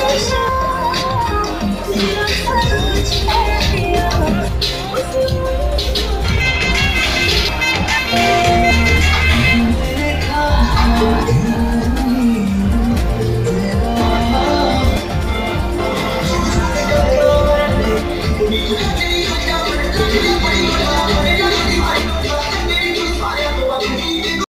人生